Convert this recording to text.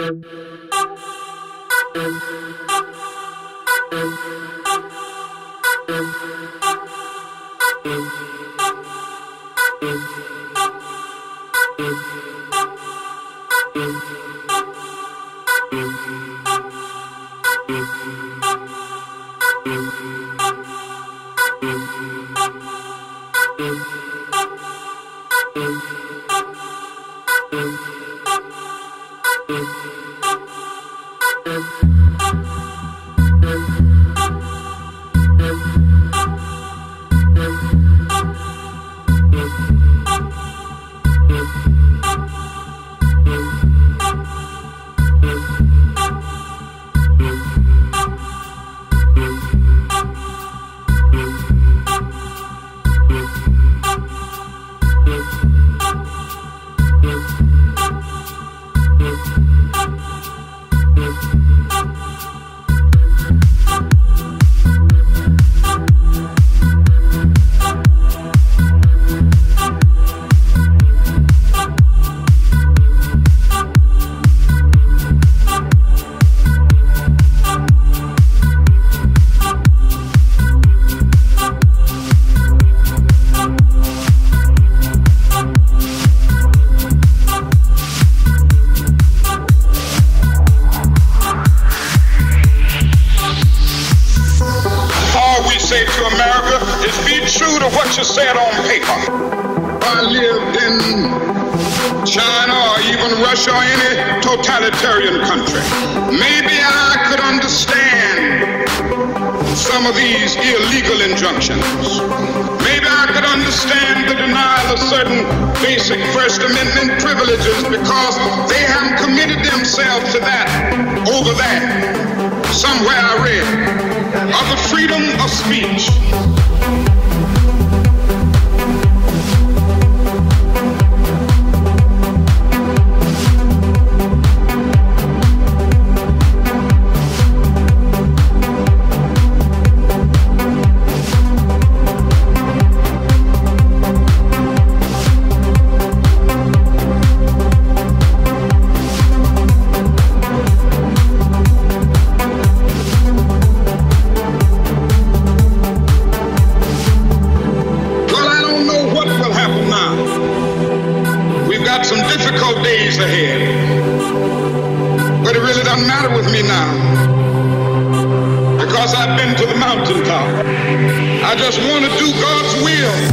All what you said on paper. I lived in China or even Russia or any totalitarian country, maybe I could understand some of these illegal injunctions. Maybe I could understand the denial of certain basic First Amendment privileges because they haven't committed themselves to that over that. Somewhere I read of the freedom of speech. Doesn't matter with me now. Because I've been to the mountaintop. I just want to do God's will.